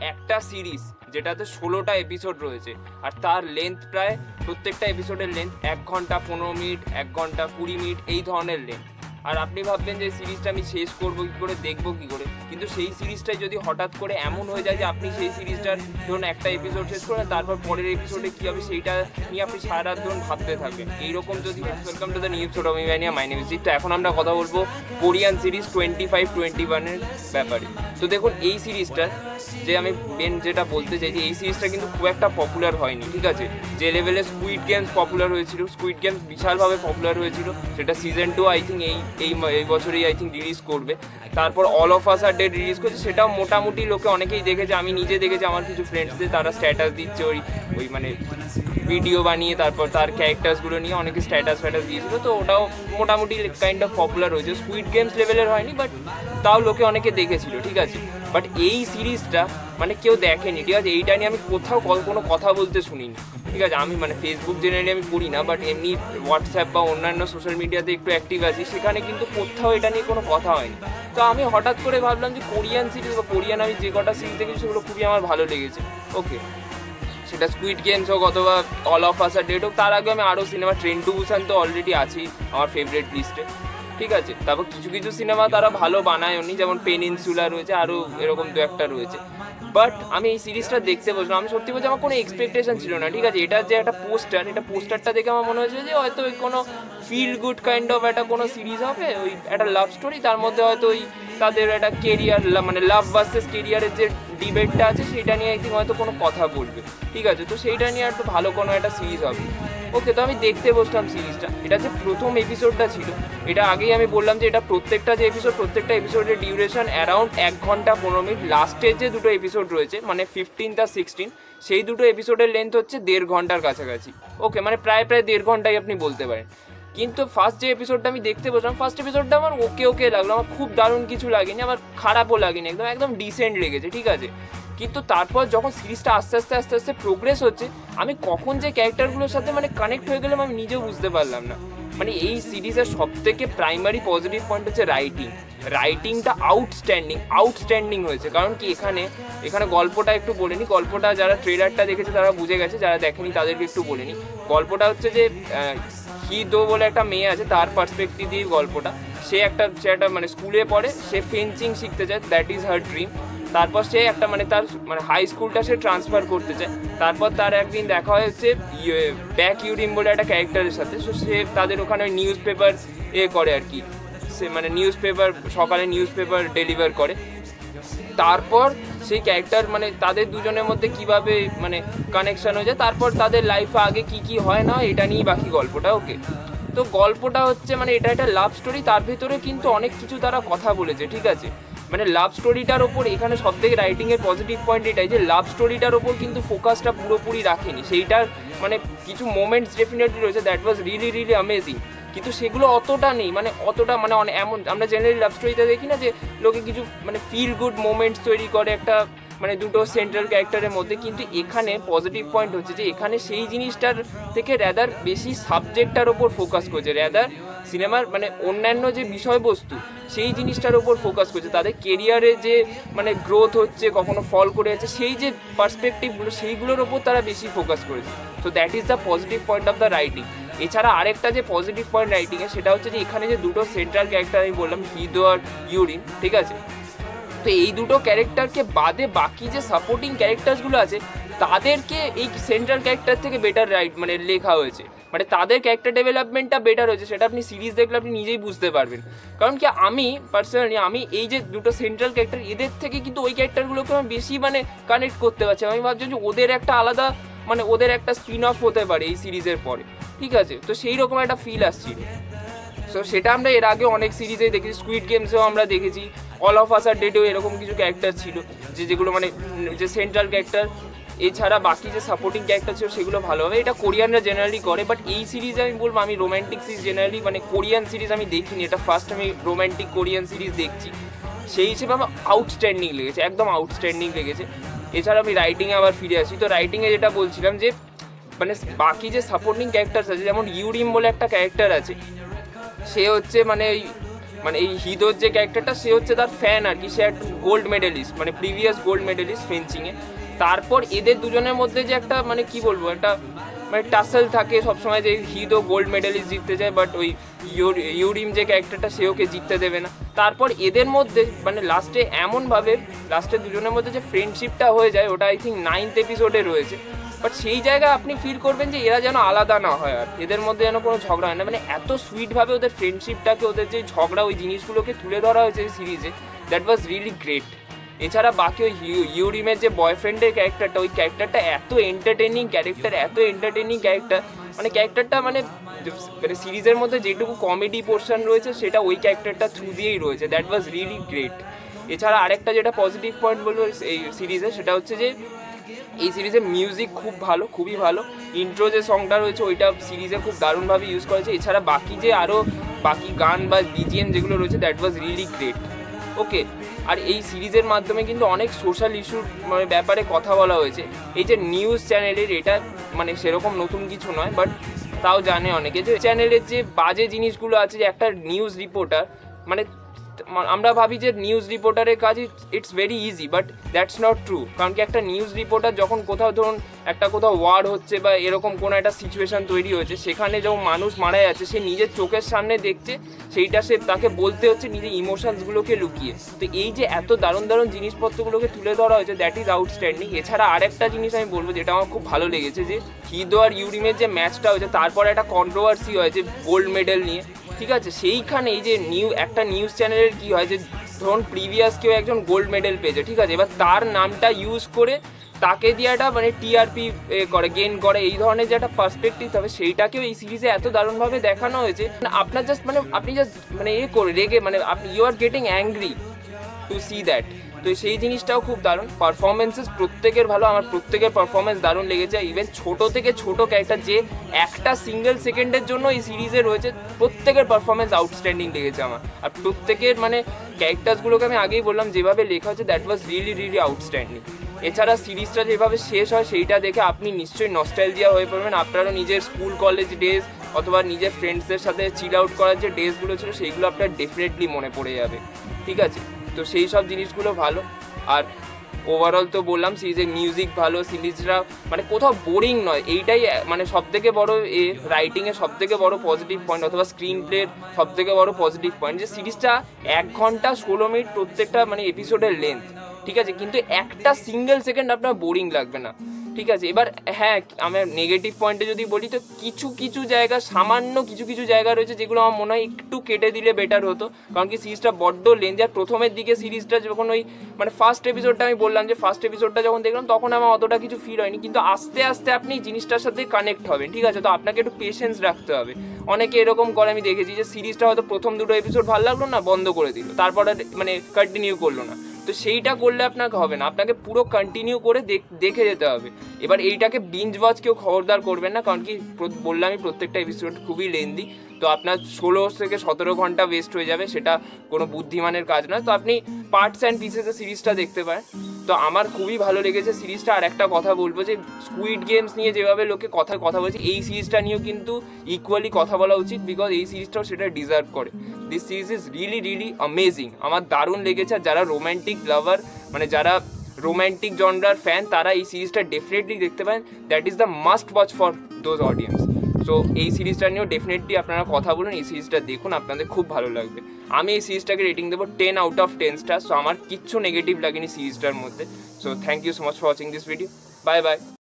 একটা সিরিজ যেটাতে ষোলোটা এপিসোড রয়েছে, আর তার লেন্থ প্রায় প্রত্যেকটা এপিসোডের লেন্থ এক ঘণ্টা পনেরো মিনিট, এক ঘণ্টা কুড়ি মিনিট, এই ধরনের লেন্থ আর আপনি ভাববেন যে সিরিজটা আমি শেষ করব, কী করে, দেখব কী করে? কিন্তু সেই সিরিজটাই যদি হঠাৎ করে এমন হয়ে যায় যে, আপনি সেই সিরিজটার ধরুন একটা এপিসোড শেষ করেন তারপর পরের এপিসোডে কী হবে, সেইটা নিয়ে আপনি সারা রাত ধরুন ভাবতে থাকবেন। এইরকম যদি ওয়েলকাম টু দ্য নিউ ছোট মিমানিয়া মাই নেম তো এখন আমরা কথা বলব Korean series twenty five twenty ওয়ানের ব্যাপারে। তো দেখুন, এই সিরিজটা যে আমি মেন যেটা বলতে চাইছি, এই সিরিজটা কিন্তু খুব একটা পপুলার হয়নি, ঠিক আছে? যে লেভেলে স্কুইড গেমস পপুলার হয়েছিল স্কুইড গেমস বিশালভাবে পপুলার হয়েছিল, সেটা সিজন টু আই থিঙ্ক এই এই এই বছরেই আই থিঙ্ক রিলিজ করবে। তারপর all of us are dead release করছে, সেটাও মোটামুটি লোকে অনেকেই দেখেছে, আমি নিজে দেখেছি, আমার কিছু ফ্রেন্ডসদের তারা স্ট্যাটাস দিচ্ছে ওই ওই মানে ভিডিও বানিয়ে, তারপর তার ক্যারেক্টার্সগুলো নিয়ে অনেকে স্ট্যাটাস ফ্যাটাস দিয়েছিল, তো ওটাও মোটামুটি কাইন্ড অফ পপুলার হয়েছে। স্কুইড গেমস লেভেলের হয়নি বাট তাও লোকে অনেকে দেখেছিল, ঠিক আছে? বাট এই সিরিজটা মানে কেউ দেখেনি, ঠিক আছে? এইটা নিয়ে আমি কোথাও কোনো কথা বলতে শুনিনি, ঠিক আছে? আমি মানে ফেসবুক জেনারেলি আমি করি না বাট এমনি হোয়াটসঅ্যাপ বা অন্যান্য সোশ্যাল মিডিয়াতে একটু অ্যাক্টিভ আছি, সেখানে কিন্তু কোথাও এটা নিয়ে কোনো কথা হয়নি। তো আমি হঠাৎ করে ভাবলাম যে কোরিয়ান সিরিজ বা কোরিয়ান আমি যে কটা সিরিজ দেখেছি, সেগুলো খুবই আমার ভালো লেগেছে। ওকে সেটা স্কুইড গেমস হোক অথবা অল অফ আসার ডেট হোক, তার আগে আমি আরও সিনেমা ট্রেন টু বুসান তো অলরেডি আছেই, আমার ফেভারিট লিস্টে ঠিক আছে, তারপর কিছু কিছু সিনেমা তারা ভালো বানায় উনি যেমন পেন ইনসুলা রয়েছে আরও এরকম দু একটা রয়েছে। বাট আমি এই সিরিজটা দেখতে বসলাম, আমি সত্যি বলছি আমার কোনো এক্সপেকটেশন ছিল না, ঠিক আছে? এটার যে একটা পোস্টার এটা পোস্টারটা দেখে আমার মনে হয়েছে যে হয়তো ওই কোনো ফিল গুড কাইন্ড অফ একটা কোনো সিরিজ হবে, ওই একটা লাভ স্টোরি তার মধ্যে হয়তো ওই তাদের একটা কেরিয়ার মানে লাভ ভার্সেস কেরিয়ারের যে ডিবেটটা আছে সেটা নিয়ে একদিন হয়তো কোনো কথা বলবে। ঠিক আছে? তো সেইটা নিয়ে একটু ভালো কোনো একটা সিরিজ হবে। ওকে তো আমি দেখতে বসলাম সিরিজটা এটা যে প্রথম এপিসোডটা ছিল, এটা আগেই আমি বললাম যে এটা প্রত্যেকটা যে এপিসোড প্রত্যেকটা এপিসোডের ডিউরেশন অ্যারাউন্ড এক ঘণ্টা পনেরো মিনিট লাস্টের যে দুটো এপিসোড রয়েছে মানে ফিফটিনথ আর সিক্সটিন সেই দুটো এপিসোডের লেন্থ হচ্ছে দেড় ঘণ্টার কাছাকাছি। ওকে মানে প্রায় প্রায় দেড় ঘন্টাই আপনি বলতে পারেন। কিন্তু ফার্স্ট যে এপিসোডটা আমি দেখতে বসলাম ফার্স্ট এপিসোডটা আমার ওকে ওকে লাগল। আমার খুব দারুণ কিছু লাগেনি, আমার খারাপও লাগেনি, একদম একদম ডিসেন্ট লেগেছে, ঠিক আছে? কিন্তু তারপর যখন সিরিজটা আস্তে আস্তে আস্তে আস্তে প্রোগ্রেস হচ্ছে, আমি কখন যে ক্যারেক্টারগুলোর সাথে মানে কানেক্ট হয়ে গেলাম আমি নিজেও বুঝতে পারলাম না। মানে এই সিরিজের সব থেকে প্রাইমারি পজিটিভ পয়েন্ট হচ্ছে রাইটিং রাইটিংটা আউটস্ট্যান্ডিং আউটস্ট্যান্ডিং হয়েছে। কারণ কি এখানে এখানে গল্পটা একটু বলে নি, গল্পটা যারা ট্রেলারটা দেখেছে তারা বুঝে গেছে, যারা দেখেনি তাদেরকে একটু বলে নি। গল্পটা হচ্ছে যে হিদো বলে একটা মেয়ে আছে, তার পার্সপেক্টিভ দিয়ে গল্পটা। সে একটা সে একটা মানে স্কুলে পড়ে, সে ফেন্সিং শিখতে চায় দ্যাট ইজ হার ড্রিম তারপর সে একটা মানে তার মানে হাই স্কুলটা সে ট্রান্সফার করতে চায় তারপর তার একদিন দেখা হয়েছে ব্যাক ইউরিম বলে একটা ক্যারেক্টারের সাথে। সো সে তাদের ওখানে ওই নিউজ পেপার এ করে আর কি। সে মানে নিউজ পেপার সকালে নিউজ পেপার ডেলিভার করে। তারপর সেই ক্যারেক্টার মানে তাদের দুজনের মধ্যে কীভাবে মানে কানেকশান হয়ে যায়, তারপর তাদের লাইফে আগে কি কি হয় না, এটা নিয়েই বাকি গল্পটা ওকে তো গল্পটা হচ্ছে মানে এটা একটা লাভ স্টোরি তার ভেতরে কিন্তু অনেক কিছু তারা কথা বলেছে, ঠিক আছে? মানে লাভ স্টোরিটার ওপর এখানে সব থেকে রাইটিংয়ের পজিটিভ পয়েন্ট এটাই যে লাভ স্টোরিটার ওপর কিন্তু ফোকাসটা পুরোপুরি রাখেনি। সেইটার মানে কিছু মোমেন্টস ডেফিনেটলি রয়েছে that was really really amazing কিন্তু সেগুলো অতটা নেই মানে অতটা মানে এমন আমরা জেনারেলি লাভ স্টোরিতে দেখি না যে, লোকে কিছু মানে ফিল গুড মোমেন্টস তৈরি করে, একটা মানে দুটো সেন্ট্রাল ক্যারেক্টারের মধ্যে, কিন্তু এখানে পজিটিভ পয়েন্ট হচ্ছে যে এখানে সেই জিনিসটার থেকে র্যাদার বেশি সাবজেক্টটার ওপর ফোকাস করছে। র্যাদার সিনেমার মানে অন্যান্য যে বিষয়বস্তু, সেই জিনিসটার ওপর ফোকাস করছে। তাদের কেরিয়ারে যে মানে গ্রোথ হচ্ছে, কখনো ফল করে যাচ্ছে, সেই যে পার্সপেক্টিভগুলো সেইগুলোর ওপর তারা বেশি ফোকাস করেছে। তো that is the positive point of the writing এছাড়া আরেকটা যে পজিটিভ পয়েন্ট রাইটিংয়ে সেটা হচ্ছে যে এখানে যে দুটো সেন্ট্রাল ক্যারেক্টার আমি বললাম হিদো আর ইউরিন, ঠিক আছে? তো এই দুটো ক্যারেক্টারকে বাদে বাকি যে সাপোর্টিং ক্যারেক্টারসগুলো আছে, তাদেরকে এই সেন্ট্রাল ক্যারেক্টার থেকে বেটার রাইট মানে লেখা হয়েছে। মানে তাদের ক্যারেক্টার ডেভেলপমেন্টটা বেটার হয়েছে, সেটা আপনি সিরিজ দেখলে আপনি নিজেই বুঝতে পারবেন। কারণ কি আমি পার্সোনালি আমি এই যে দুটো সেন্ট্রাল ক্যারেক্টার এদের থেকে কিন্তু ওই ক্যারেক্টারগুলোকে আমি বেশি মানে কানেক্ট করতে পারছি। আমি ভাবছি যে ওদের একটা আলাদা মানে ওদের একটা স্পিন অফ হতে পারে এই সিরিজের পরে। ঠিক আছে? তো সেই রকম একটা ফিল আসছিল সো সেটা আমরা এর আগে অনেক সিরিজে দেখেছি স্কুইড গেমসেও আমরা দেখেছি। অল অফ আসার ডেটেও এরকম কিছু ক্যারেক্টার ছিল, যে যেগুলো মানে যে সেন্ট্রাল ক্যারেক্টার এছাড়া বাকি যে সাপোর্টিং ক্যারেক্টার ছিল সেগুলো ভালো হবে। এটা কোরিয়ানরা জেনারেলি করে বাট এই সিরিজে আমি বলব, আমি রোম্যান্টিক সিরিজ জেনারেলি মানে কোরিয়ান সিরিজ আমি দেখিনি। এটা ফার্স্ট আমি রোম্যান্টিক কোরিয়ান সিরিজ দেখছি। সেই হিসেবে আমার আউটস্ট্যান্ডিং লেগেছে, একদম আউটস্ট্যান্ডিং লেগেছে। এছাড়া আমি রাইটিংয়ে আবার ফিরে আসি। তো রাইটিংয়ে যেটা বলছিলাম যে মানে বাকি যে সাপোর্টিং ক্যারেক্টার আছে, যেমন ইউরিম বলে একটা ক্যারেক্টার আছে, সে হচ্ছে মানে মানে এই হিদোর যে ক্যারেক্টারটা, সে হচ্ছে তার ফ্যান আর কি। সে একটা গোল্ড মেডেলিস্ট মানে প্রিভিয়াস গোল্ড মেডেলিস্ট ফেন্সিংয়ে তারপর এদের দুজনের মধ্যে যে একটা মানে কি বলব, একটা মানে টাসেল থাকে সবসময় যে হিদো গোল্ড মেডেলিস্ট জিততে যায় বাট ওই ইউর- ইউরিম যে ক্যারেক্টারটা সে ওকে জিততে দেবে না। তারপর এদের মধ্যে মানে লাস্টে এমনভাবে লাস্টে দুজনের মধ্যে যে ফ্রেন্ডশিপটা হয়ে যায়, ওটা আই থিঙ্ক নাইনথ এপিসোডে রয়েছে। বাট সেই জায়গায় আপনি ফিল করবেন যে এরা যেন আলাদা না হয় আর এদের মধ্যে যেন কোনো ঝগড়া হয় না। মানে এত সুইটভাবে ওদের ফ্রেন্ডশিপটাকে ওদের যে ঝগড়া ওই জিনিসগুলোকে তুলে ধরা হয়েছে সিরিজে দ্যাট ওয়াজ রিয়েলি গ্রেট এছাড়া বাকি ওই ইউ- ইউরিমের যে বয়ফ্রেন্ডের ক্যারেক্টারটা ওই ক্যারেক্টারটা এত এন্টারটেনিং ক্যারেক্টার এত এন্টারটেনিং ক্যারেক্টার মানে ক্যারেক্টারটা মানে মানে সিরিজের মধ্যে যেটুকু কমেডি পোর্শন রয়েছে, সেটা ওই ক্যারেক্টারটা থ্রু দিয়েই রয়েছে। দ্যাট ওয়াজ রিয়েলি গ্রেট এছাড়া আরেকটা যেটা পজিটিভ পয়েন্ট বলব এই সিরিজে সেটা হচ্ছে যে এই সিরিজের মিউজিক খুব ভালো, খুবই ভালো। ইন্ট্রো যে সংটা রয়েছে, ওইটা সিরিজে খুব দারুণভাবে ইউজ করেছে এছাড়া বাকি যে আরও বাকি গান বা বিজিএম যেগুলো রয়েছে that was really great okay আর এই সিরিজের মাধ্যমে কিন্তু অনেক সোশ্যাল ইস্যুর মানে ব্যাপারে কথা বলা হয়েছে। এই যে নিউজ চ্যানেলের এটা মানে সেরকম নতুন কিছু নয় বাট তাও জানে অনেকে যে চ্যানেলের যে বাজে জিনিসগুলো আছে, যে একটা নিউজ রিপোর্টার মানে আমরা ভাবি যে নিউজ রিপোর্টারের কাজ it's very easy but that's not true কারণ কি একটা নিউজ রিপোর্টার যখন কোথাও ধরুন একটা কোথাও ওয়ার হচ্ছে বা এরকম কোনো একটা সিচুয়েশন তৈরি হয়েছে, সেখানে যখন মানুষ মারা যাচ্ছে, সে নিজের চোখের সামনে দেখছে, সেইটা সে তাকে বলতে হচ্ছে, নিজের ইমোশনসগুলোকে লুকিয়ে। তো এই যে এত দারুণ দারুণ জিনিসপত্রগুলোকে তুলে ধরা হয়েছে দ্যাট ইজ আউটস্ট্যান্ডিং এছাড়া আরেকটা জিনিস আমি বলব, যেটা আমার খুব ভালো লেগেছে, যে হিদো আর ইউরিমের যে ম্যাচটা হয়েছে, তারপর একটা কন্ট্রোভার্সি হয়েছে গোল্ড মেডেল নিয়ে। ঠিক আছে? সেইখানে এই যে নিউ একটা নিউজ চ্যানেলের কি হয় যে ধরুন প্রিভিয়াস কেউ একজন গোল্ড মেডেল পেয়েছে, ঠিক আছে? এবার তার নামটা ইউজ করে তাকে দিয়ে একটা মানে টিআরপি করে গেন করে, এই ধরনের যে একটা পার্সপেক্টিভ হবে সেইটাকেও এই সিরিজে এত দারুণভাবে দেখানো হয়েছে। আপনার জাস্ট মানে আপনি জাস্ট মানে এ করে, রেগে মানে আপনি you are getting angry to see that তো সেই জিনিসটাও খুব দারুণ। পারফরমেন্সেস প্রত্যেকের ভালো, আমার প্রত্যেকের পারফরমেন্স দারুণ লেগেছে। ইভেন ছোট থেকে ছোট ক্যারেক্টার যে একটা সিঙ্গেল সেকেন্ডের জন্য এই সিরিজে রয়েছে, প্রত্যেকের পারফরমেন্স আউটস্ট্যান্ডিং লেগেছে আমার। আর প্রত্যেকের মানে ক্যারেক্টার্সগুলোকে আমি আগেই বললাম, যেভাবে লেখা হচ্ছে that was really really outstanding এছাড়া সিরিজটা যেভাবে শেষ হয়, সেইটা দেখে আপনি নিশ্চয়ই নস্টাইলজিয়া হয়ে পড়বেন। আপনারও নিজের স্কুল কলেজ ডেজ অথবা নিজের ফ্রেন্ডসদের সাথে চিল আউট করার যে ডেজগুলো ছিল, সেইগুলো আপনার ডেফিনেটলি মনে পড়ে যাবে। ঠিক আছে? তো সেই সব জিনিসগুলো ভালো। আর ওভারঅল তো বললাম সিরিজের মিউজিক ভালো সিরিজটা মানে কোথাও বোরিং নয়। এইটাই মানে সব থেকে বড় এ রাইটিংয়ের সব থেকে বড় পজিটিভ পয়েন্ট অথবা স্ক্রিন প্লের সব থেকে বড় পজিটিভ পয়েন্ট যে সিরিজটা এক ঘণ্টা ষোলো মিনিট প্রত্যেকটা মানে এপিসোডের লেন্থ ঠিক আছে? কিন্তু একটা সিঙ্গেল সেকেন্ড আপনার বোরিং লাগবে না। ঠিক আছে, এবার হ্যাঁ আমার নেগেটিভ পয়েন্টে যদি বলি, তো কিছু কিছু জায়গা, সামান্য কিছু কিছু জায়গা রয়েছে যেগুলো আমার মনে হয় একটু কেটে দিলে বেটার হতো। কারণ কি সিরিজটা বড্ড লেন্থ আর প্রথমের দিকে সিরিজটা যখন ওই মানে ফার্স্ট এপিসোডটা আমি বললাম যে ফার্স্ট এপিসোডটা যখন দেখলাম, তখন আমার অতটা কিছু ফিল হয়নি। কিন্তু আস্তে আস্তে আপনি জিনিসটার সাথে কানেক্ট হবেন, ঠিক আছে? তো আপনাকে একটু পেশেন্স রাখতে হবে। অনেকে এরকম করে, আমি দেখেছি যে সিরিজটা হয়তো প্রথম দুটো এপিসোড ভালো লাগল না, বন্ধ করে দিল। তারপরে মানে কন্টিনিউ করল না। তো সেইটা করলে আপনাকে হবে না। আপনাকে পুরো কন্টিনিউ করে দেখে যেতে হবে। এবার এইটাকে বিঞ্জ ওয়াচ কেউ খবরদার করবেন না, কারণ কি বললামই প্রত্যেকটা এপিসোড খুবই লেন্দি তো আপনার ষোলো থেকে সতেরো ঘণ্টা ওয়েস্ট হয়ে যাবে, সেটা কোনো বুদ্ধিমানের কাজ নয়। তো আপনি পার্টস অ্যান্ড পিসেসের সিরিজটা দেখতে পারেন। তো আমার খুবই ভালো লেগেছে সিরিজটা। আর একটা কথা বলব যে স্কুইড গেমস নিয়ে যেভাবে লোকে কথা কথা বলছে, এই সিরিজটা নিয়েও কিন্তু ইকুয়ালি কথা বলা উচিত বিকজ এই সিরিজটাও সেটা ডিজার্ভ করে। This series is really really amazing আমার দারুণ লেগেছে। আর যারা রোম্যান্টিক লাভার মানে যারা রোম্যান্টিক জনরার ফ্যান তারা এই সিরিজটা ডেফিনেটলি দেখতে পারেন। That is the must watch for those audience so এই সিরিজটা নিয়েও ডেফিনেটলি আপনারা কথা বলুন, এই সিরিজটা দেখুন, আপনাদের খুব ভালো লাগবে। আমি এই সিরিজটাকে রেটিং দেবো ten out of ten star so আমার কিচ্ছু নেগেটিভ লাগেনি সিরিজটার মধ্যে। So thank you so much for watching this video bye bye